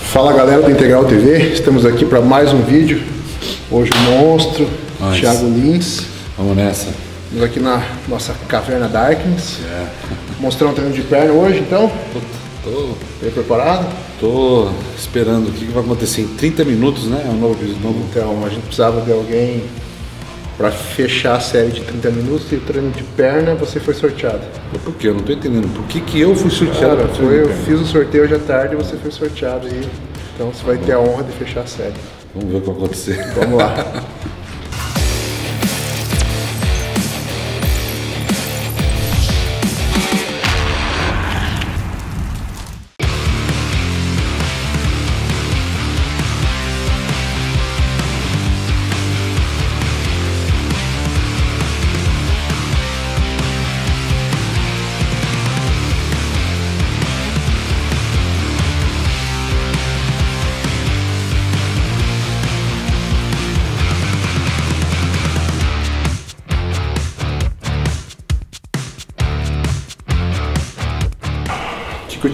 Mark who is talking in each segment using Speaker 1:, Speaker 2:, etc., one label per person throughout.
Speaker 1: Fala galera do Integral TV, estamos aqui para mais um vídeo. Hoje o monstro,
Speaker 2: Nós.
Speaker 1: Thiago Lins.
Speaker 2: Vamos nessa.
Speaker 1: Estamos aqui na nossa caverna Darkness.
Speaker 2: É.
Speaker 1: Mostrar um treino de perna hoje, então.
Speaker 2: Tô,
Speaker 1: Bem preparado?
Speaker 2: tô esperando o que que vai acontecer em 30 minutos, né? É um novo vídeo novo.
Speaker 1: Então, a gente precisava de alguém para fechar a série de 30 minutos e o treino de perna você foi sorteado.
Speaker 2: Por quê? Eu não tô entendendo. Por que, que eu fui sorteado
Speaker 1: Cara, foi, eu fiz o sorteio hoje à tarde e você foi sorteado aí. Então você vai ter a honra de fechar a série.
Speaker 2: Vamos ver o que vai acontecer.
Speaker 1: Vamos lá.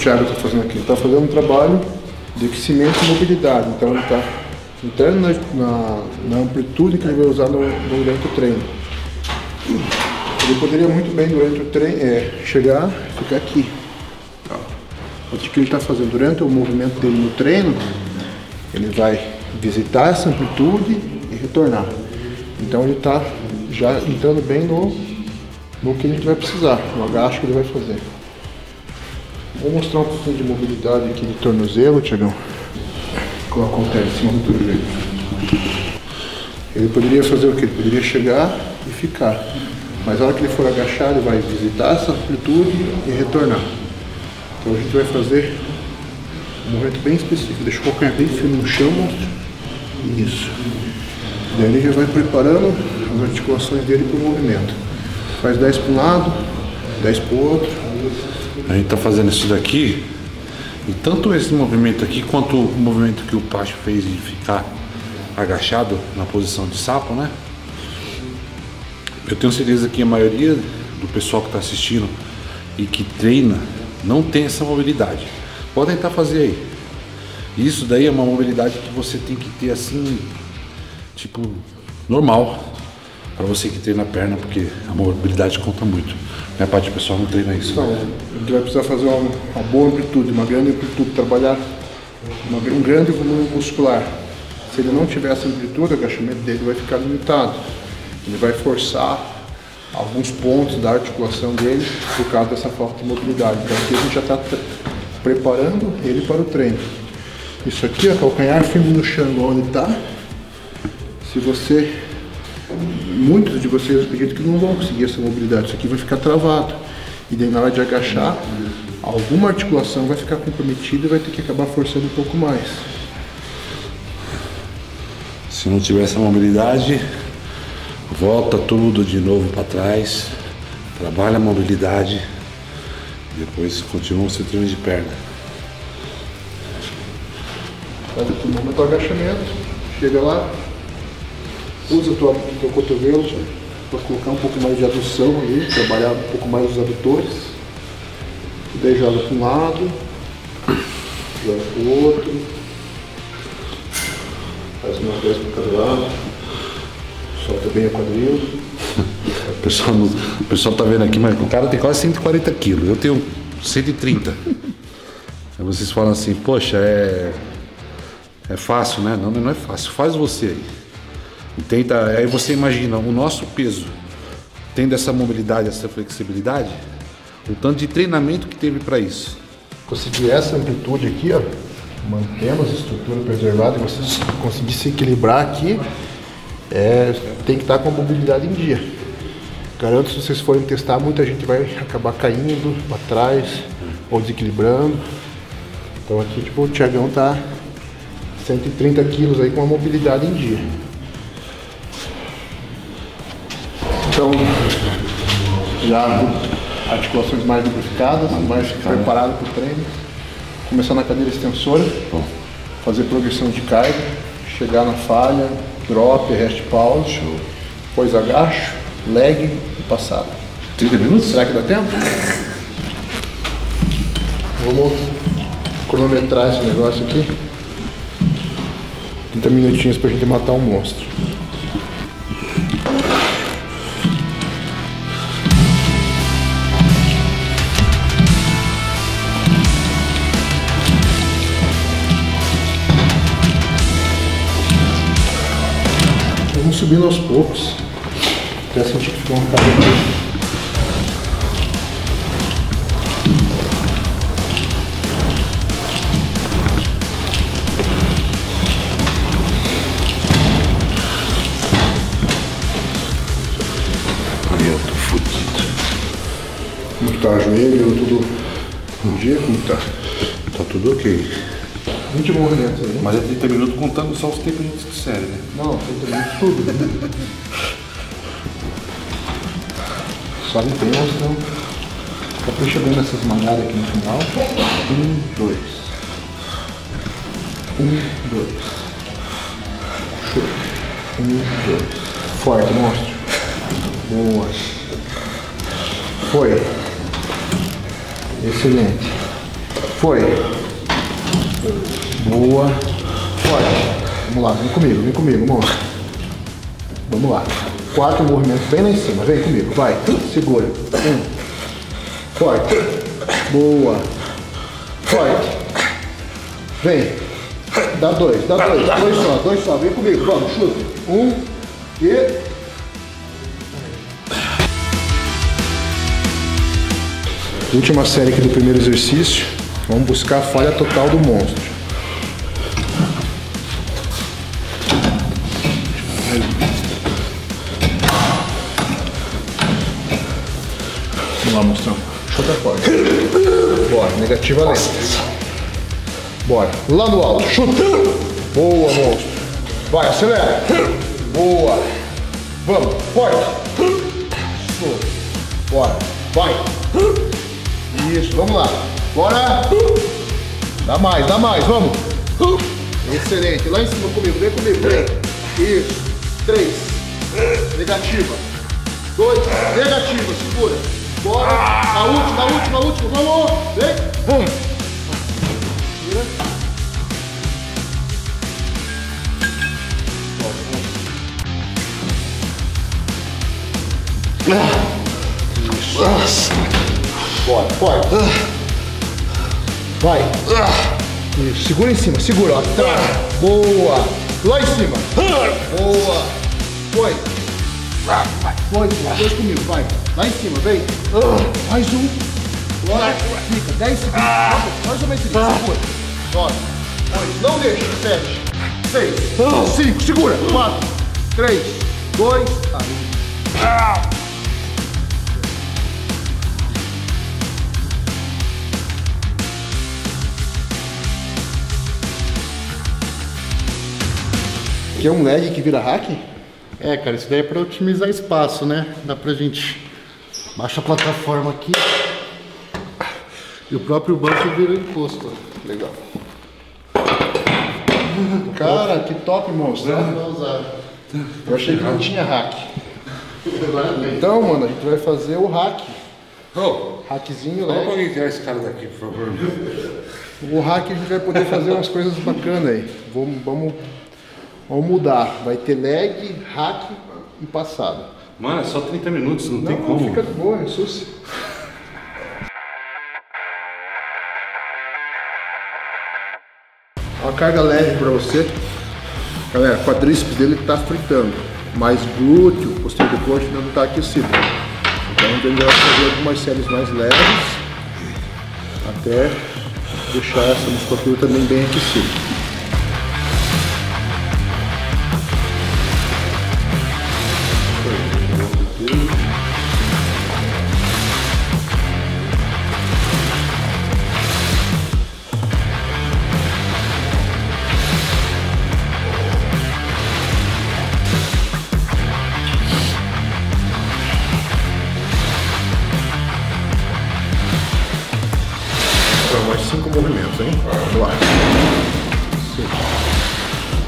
Speaker 1: Thiago está fazendo aqui? Ele está fazendo um trabalho de aquecimento e mobilidade. Então ele está entrando na, na- na amplitude que ele vai usar no, durante o treino. Ele poderia muito bem durante o treino é, chegar e ficar aqui. Ó. O que ele está fazendo? Durante o movimento dele no treino, ele vai visitar essa amplitude e retornar. Então ele está já entrando bem no, no que a gente vai precisar, no agacho que ele vai fazer. Vou mostrar um pouquinho de mobilidade aqui de tornozelo, Tiagão. Como acontece em jeito. Ele poderia fazer o que? Ele poderia chegar e ficar. Mas na hora que ele for agachar, ele vai visitar essa amplitude e retornar. Então a gente vai fazer um movimento bem específico. Deixa o calcanhar bem firme no chão. Isso. Daí ele já vai preparando as articulações dele para o movimento. Faz 10 para um lado, 10 para o outro,
Speaker 2: A gente tá fazendo isso daqui, e tanto esse movimento aqui, quanto o movimento que o Pacho fez de ficar agachado na posição de sapo, né? Eu tenho certeza que a maioria do pessoal que está assistindo e que treina não tem essa mobilidade. Pode tentar fazer aí. Isso daí é uma mobilidade que você tem que ter assim, tipo, normal. Para você que treina a perna, porque a mobilidade conta muito. Minha parte do pessoal não treina isso.
Speaker 1: Então, a gente vai precisar fazer uma, uma boa amplitude, uma grande amplitude, trabalhar uma- um grande volume muscular. Se ele não tiver essa amplitude, o agachamento dele vai ficar limitado. Ele vai forçar alguns pontos da articulação dele por causa dessa falta de mobilidade. Então aqui a gente já está preparando ele para o treino. Isso aqui, ó, calcanhar firme no chão, onde está. Se você muitos de vocês acreditam que não vão conseguir essa mobilidade. Isso aqui vai ficar travado. E daí na hora de agachar, alguma articulação vai ficar comprometida e vai ter que acabar forçando um pouco mais.
Speaker 2: Se não tiver essa mobilidade, volta tudo de novo para trás, trabalha a mobilidade, depois continua o seu treino de perna.
Speaker 1: Faz o momento agachamento, chega lá, usa o teu, teu cotovelo para colocar um pouco mais de adução ali, trabalhar um pouco mais os adutores. E daí joga para um lado, joga para o outro, faz uma vez para cada lado, solta bem a quadril.
Speaker 2: O pessoal, o pessoal tá vendo aqui, mas o cara tem quase 140 quilos, eu tenho 130. Aí vocês falam assim, poxa, é, é fácil, né? Não, não é fácil, faz você aí. Tenta, aí você imagina o nosso peso, tendo essa mobilidade, essa flexibilidade, o tanto de treinamento que teve para isso.
Speaker 1: conseguir essa amplitude aqui, ó, mantendo a estrutura preservada, e você conseguir se equilibrar aqui, é, tem que estar com a mobilidade em dia. Garanto se vocês forem testar, muita gente vai acabar caindo para trás ou desequilibrando. Então aqui tipo, o Tiagão tá 130 quilos aí com a mobilidade em dia. Já articulações mais lubrificadas, mais preparado para o treino. Começar na cadeira extensora, fazer progressão de carga, chegar na falha, drop, rest pause, depois agacho, leg e passada.
Speaker 2: 30 minutos?
Speaker 1: Será que dá tempo? Vamos cronometrar esse negócio aqui. 30 minutinhos pra gente matar um monstro. Subindo aos poucos. Até sentir que ficou um cara tá? Joelho, tudo no dia, como tá?
Speaker 2: Tá tudo ok.
Speaker 1: 20 movimentos aí.
Speaker 2: Mas é 30 minutos contando só os 30 minutos de série, né?
Speaker 1: Não, 30 minutos tudo. só em tempo, então. Capricha bem nessas mangadas aqui no final. Um, dois. Um, dois. Show. Um, dois. Forte, monstro. Boa. Foi. Excelente. Foi. Boa. Forte. Vamos lá, vem comigo, vem comigo, monstro. Vamos lá. Quatro movimentos bem lá em cima. Vem comigo, vai. Segura. Um. Forte. Boa. Forte. Vem. Dá dois, dá dois. Dois só, dois só. Vem comigo, vamos, chuta. Um. E Última série aqui do primeiro exercício. Vamos buscar a falha total do monstro. Vamos lá, monstrão. Chuta forte. Bora, negativa lenta. Bora. Lá no alto. Chuta. Boa, monstro. Vai, acelera. Boa. Vamos, forte. Bora. Vai. Isso, vamos lá. Bora! Dá mais, dá mais, vamos! Excelente, lá em cima comigo, vem comigo, vem. Isso, três. Negativa. Dois, negativa, segura. Bora. A última, a última, a última, vamos! Vem! Um. Tira. Nossa. Bora, bora. Vai. Isso, segura em cima, segura, ó. Tá. Boa. Lá em cima. Boa. Foi. Foi, dois comigo, vai. Lá em cima, vem. Mais um. Bora. Fica, 10 segundos. Mais ou menos isso, segura. Bora. Não deixa, sete. Seis. Cinco, segura. Quatro. Três. Dois. Um. Aqui é um lag que vira hack?
Speaker 3: É, cara, isso daí é para otimizar espaço, né? Dá pra gente baixa a plataforma aqui e o próprio banco vira imposto.
Speaker 1: Legal. Cara, que top, monstro. Eu achei que não tinha hack. Então, mano, a gente vai fazer o hack.
Speaker 2: Oh,
Speaker 1: Hackzinho, né?
Speaker 2: alguém tirar esse cara daqui, por favor.
Speaker 1: O hack a gente vai poder fazer umas coisas bacanas aí. Vamos, vamos Vamos mudar. Vai ter lag, hack e passado.
Speaker 2: Mano, é só 30 minutos, não,
Speaker 1: não
Speaker 2: tem como.
Speaker 1: Fica de boa, suci. Uma carga leve para você. Galera, o quadríceps dele está fritando, mas glúteo, posterior do coxo ainda não está aquecido. Então gente vai fazer algumas séries mais leves até deixar essa musculatura também bem aquecida.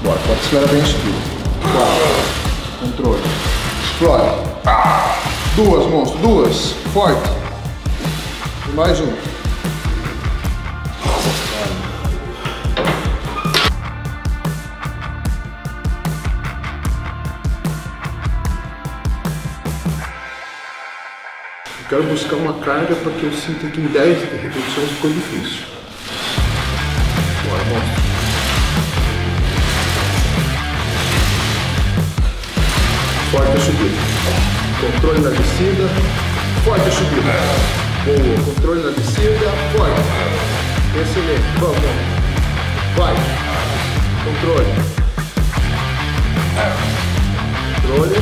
Speaker 1: Bora, Pode esperar bem esquerda. Explora. Controle. explode. Duas, monstro. Duas. Forte. E mais um. Eu quero buscar uma carga para que eu sinta que em 10 repetições ficou difícil. Forte a subida. Controle na descida. Forte a subida. Boa. Controle na descida. Forte. Excelente. Vamos. Vai. Controle. Controle.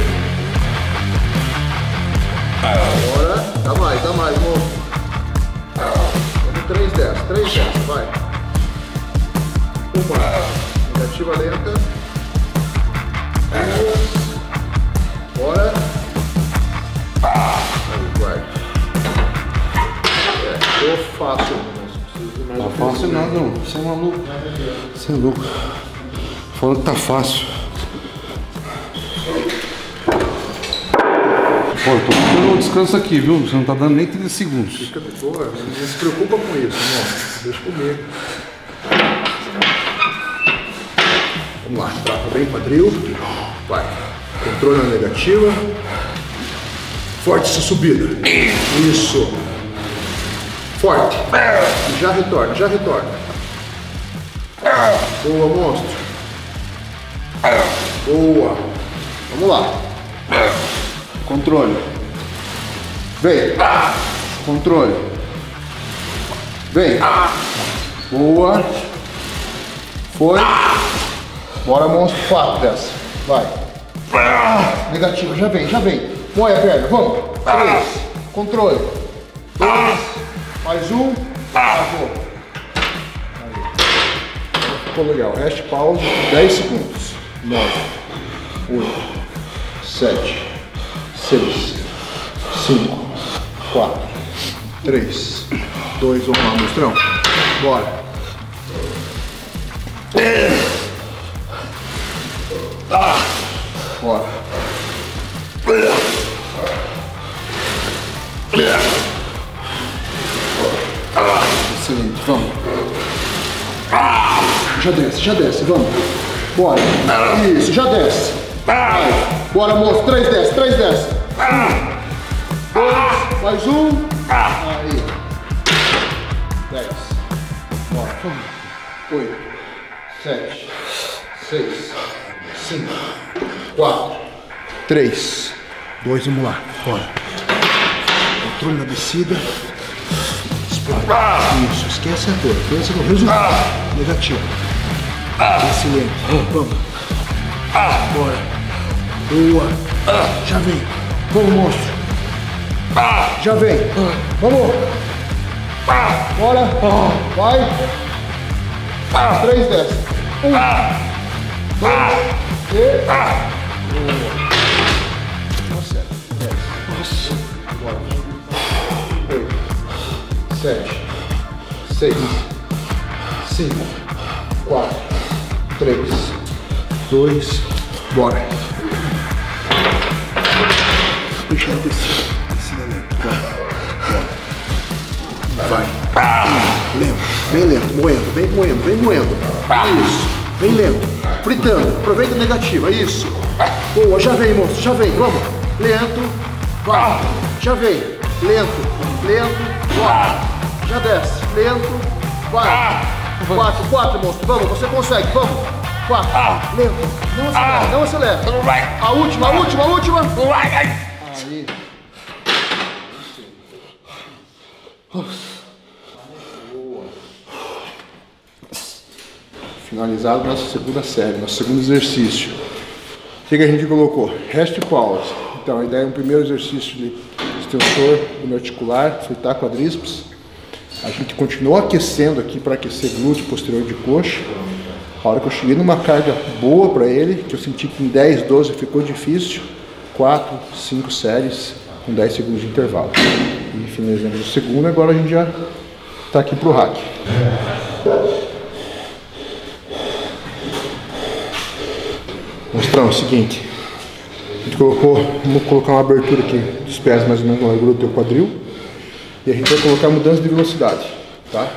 Speaker 1: Agora. Dá mais, dá mais, moço. Vamos 3 dessa. 3 dessa. Vai. Uma. Negativa lenta. Duas. Bora. Aí, guarda. É, ficou fácil, mas preciso de mais
Speaker 2: Tá
Speaker 1: um
Speaker 2: fácil
Speaker 1: pouquinho.
Speaker 2: nada, não. Você é maluco. Você é louco. Falando que tá fácil. Pô, eu tô dando um descanso aqui, viu? Você não tá dando nem 30 segundos.
Speaker 1: Fica de boa, não se preocupa com isso, irmão. Deixa comigo. Vamos lá, trata bem o quadril. Vai. Controle na negativa. Forte essa subida. Isso. Forte. Já retorna, já retorna. Boa, monstro. Boa. Vamos lá. Controle. Vem. Controle. Vem. Boa. Foi. Bora, monstro. Quatro dessa. Vai. Negativo. Já vem, já vem. Põe a perna. Vamos. Três. Controle. Dois. Mais um. Travou. Aí. Ficou legal. Rest pause. 10 segundos. 9. 8. 7. 6. 5. 4. 3. 2. Vamos lá, monstrão. Bora. Bora. Excelente, vamos. Já desce, já desce, vamos. Bora. Isso, já desce. Bora, moço. Três desce, três desce. Dois, mais um. Aí. Dez. Bora. Oito, sete, seis, cinco, quatro, três, dois, vamos lá. Bora. Controle na descida. Explode. Isso, esquece a dor. Pensa no resultado. Negativo. Excelente. Vamos. Bora. Boa. Já vem. Vamos, monstro. Já vem. Vamos. Bora. Vai. Três dez. Um. Dois. E. Boa. Sete. Seis. Cinco. Quatro. Três. Dois. Bora. Puxa a descida. Descida lenta. Vai. Vai. Lento. Bem lento. Moendo. Vem moendo. Vem moendo. Isso. Bem lento. Fritando. Aproveita a negativa. Isso. Boa. Já vem, moço. Já vem. Vamos. Lento. Vai. Já vem. Lento. Lento. Bora. Já desce. Lento. Vai. Quatro. Quatro, monstro. Vamos. Você consegue. Vamos. Quatro. Lento. Não acelera. Não acelera. A última. A última. A última. Aí. Finalizado nossa segunda série, nosso segundo exercício. Que, que a gente colocou? Rest pause. Então a ideia é um primeiro exercício de extensor uniarticular, fritar quadríceps. A gente continuou aquecendo aqui para aquecer glúteo posterior de coxa. A hora que eu cheguei numa carga boa para ele, que eu senti que em 10, 12 ficou difícil, 4, 5 séries com 10 segundos de intervalo. E finalizamos o segundo, agora a gente já está aqui para o hack. Mostrão, é o seguinte. A gente colocou, vamos colocar uma abertura aqui dos pés mais ou menos na largura do teu quadril. E a gente vai colocar mudança de velocidade, tá?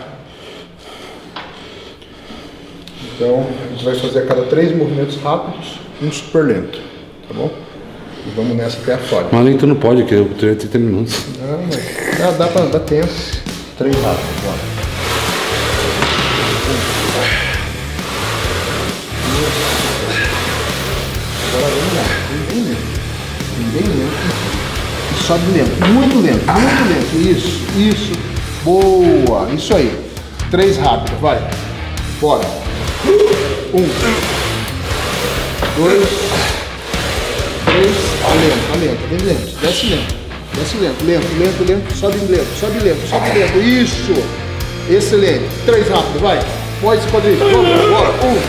Speaker 1: Então, a gente vai fazer a cada três movimentos rápidos, um super lento, tá bom? E vamos nessa até a.
Speaker 2: Mas lento não pode, que treino é 30 minutos.
Speaker 1: Não, mas dá, dá, pra, dá tempo. Três rápidos, bora. Bem lento. Bem lento. E sobe lento. Muito lento, muito lento. Isso, isso. Boa. Isso aí. Três rápidos, vai. Bora. Um. Dois. Três. Lento, lento, bem lento. Desce lento. Desce lento, lento, lento, lento. Sobe lento, sobe lento, sobe lento. Isso. Excelente. Três rápidos, vai. Pode esse quadril. Vamos, bora. Um.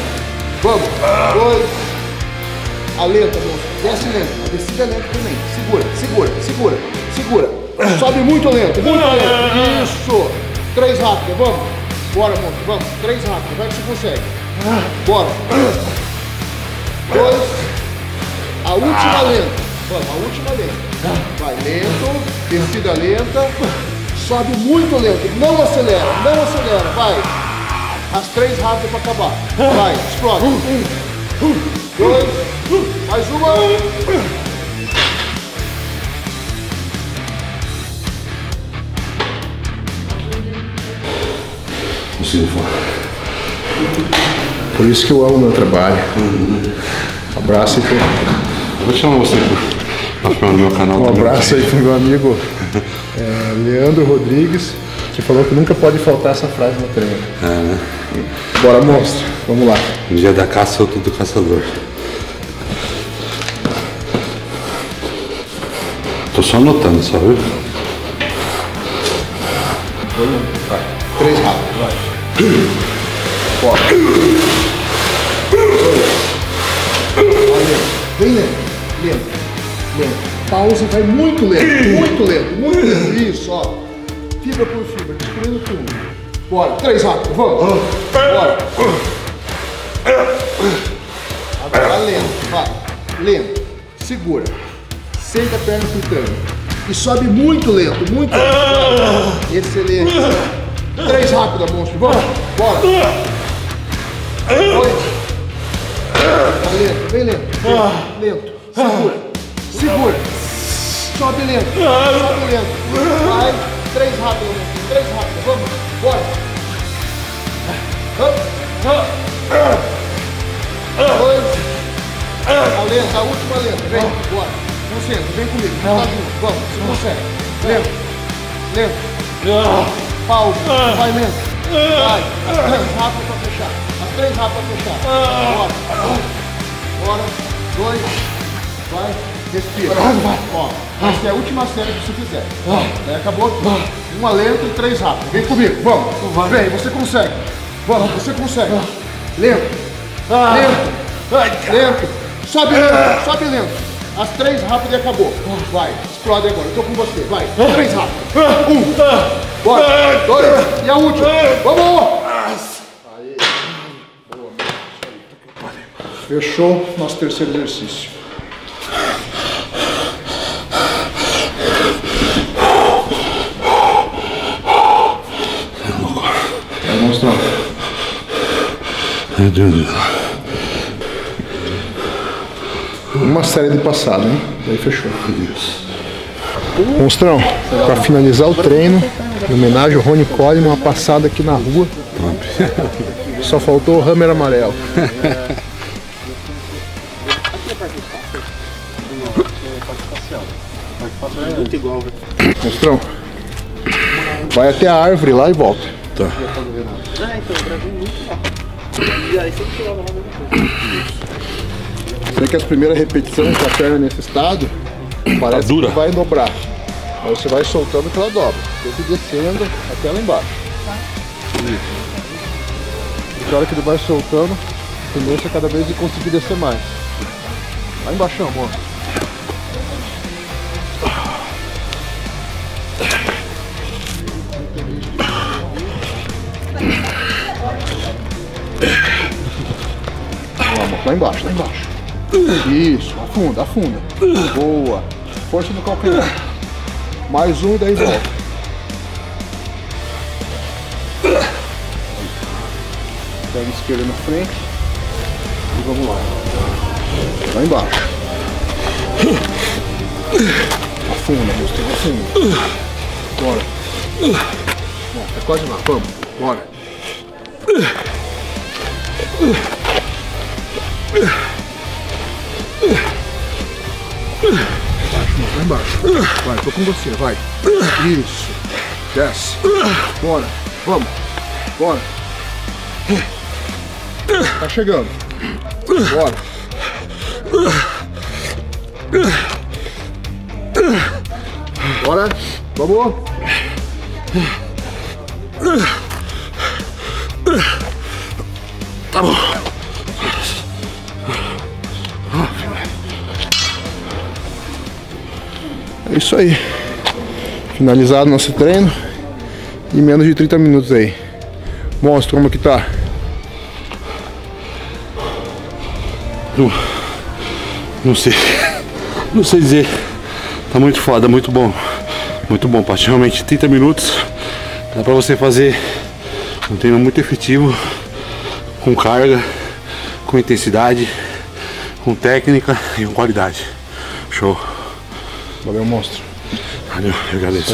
Speaker 1: Vamos. Dois. Alenta, moço. Desce lento. A descida lenta também. Segura, segura, segura, segura. Sobe muito lento, muito lento. Isso. Três rápidos, vamos. Bora, moço, vamos. Três rápidos, vai que você consegue. Bora. Dois. A última lenta. Vamos, a última lenta. Vai lento, descida lenta. Sobe muito lento. Não acelera, não acelera. Vai. As três rápidas para acabar. Vai, explode. Um, dois, mais uma.
Speaker 2: Consigo falar.
Speaker 1: Por isso que eu amo meu trabalho. Abraço aí pro,
Speaker 2: Eu vou chamar você ficar no meu canal.
Speaker 1: um abraço aí pro meu amigo é, Leandro Rodrigues, que falou que nunca pode faltar essa frase no treino.
Speaker 2: É, né?
Speaker 1: Bora, monstro. Vamos lá.
Speaker 2: No dia da caça, eu tô do caçador. Tô só anotando, viu?
Speaker 1: Vai. Três rápidos, vai. Olha, bem lento, lento, lento. Pausa vai muito lento, muito lento, muito lento. Isso, ó. Fibra por fibra, destruindo tudo. Bora, três rápidos, vamos. Bora. Agora lento, vai. Lento. Segura. Senta a perna fritando. E sobe muito lento, muito lento. Excelente. Três rápidas, monstro. Vamos. Bora. Dois. Tá lento, bem lento. Lento. Segura. Segura. Sobe lento. Sobe lento. Vai. Três rápidas, monstro. Três rápidas. Vamos. Bora. Dois. A lenta, a última lenta. Vem, bora. Concentra, vem comigo. Tá junto. Vamos, você consegue. Lento. Lento. Pausa. Vai lento. Vai. As três rápidas pra fechar. As três rápidas pra fechar. Bora. Um. Bora. Dois. Vai. Respira. Ó, essa é a última série que você fizer. Aí acabou. Uma lenta e três rápidas. Vem comigo. Vamos. Vem, você consegue. Vamos, você consegue. Lento. Lento. Lento. Sobe lento. Sobe lento. As três rápidas e acabou. Vai, explode agora. Eu tô com você. Vai. Três rápidas. Um. Bora. Dois. E a última. Vamos. Fechou nosso terceiro exercício. Vai mostrar.
Speaker 2: Meu Deus.
Speaker 1: Uma série de passado, hein? Daí fechou. Monstrão, para finalizar o treino, em homenagem ao Rony Coleman, uma passada aqui na rua. Só faltou o hammer amarelo. Monstrão, vai até a árvore lá e volta.
Speaker 2: Tá.
Speaker 1: Sei que as primeiras repetições com a perna nesse estado, parece
Speaker 2: dura.
Speaker 1: que vai dobrar. Mas você vai soltando que ela dobra. Sempre descendo até lá embaixo. Isso. E na hora que ele vai soltando, a tendência é cada vez de conseguir descer mais. Lá embaixo, amor. Vamos, lá embaixo, lá embaixo. Isso, afunda, afunda. Boa. Força no calcanhar. Mais um daí volta. Pega a esquerda na frente. E vamos lá. Lá embaixo. Afunda, moço, afunda. Bora. Bom, tá quase lá, vamos. Bora. Vai embaixo. Vai, tô com você, vai. Isso. Desce. Bora. Vamos. Bora. Tá chegando. Bora. Bora. Vamos. Tá bom. É isso aí. Finalizado nosso treino. Em menos de 30 minutos aí. Mostra como que tá.
Speaker 2: Não, sei. Não sei dizer. Tá muito foda, muito bom. Muito bom, Paty. Realmente 30 minutos. Dá pra você fazer um treino muito efetivo. Com carga, com intensidade, com técnica e com qualidade. Show.
Speaker 1: Valeu, monstro.
Speaker 2: Valeu, eu agradeço.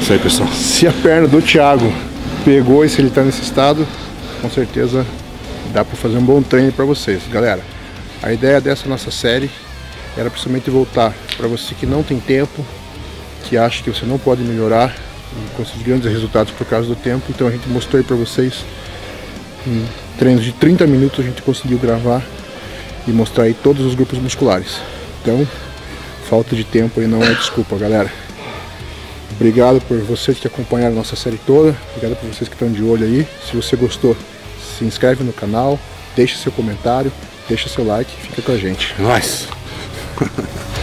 Speaker 2: Isso aí, pessoal.
Speaker 1: Se a perna do Thiago pegou e se ele tá nesse estado, com certeza dá para fazer um bom treino para vocês. Galera, a ideia dessa nossa série era principalmente voltar para você que não tem tempo, que acha que você não pode melhorar e conseguir grandes resultados por causa do tempo. Então a gente mostrou aí para vocês em treinos de 30 minutos a gente conseguiu gravar e mostrar aí todos os grupos musculares. Então, falta de tempo aí não é desculpa, galera. Obrigado por vocês que acompanharam a nossa série toda. Obrigado por vocês que estão de olho aí. Se você gostou, se inscreve no canal, deixa seu comentário, deixa seu like, fica com a gente.
Speaker 2: É nóis.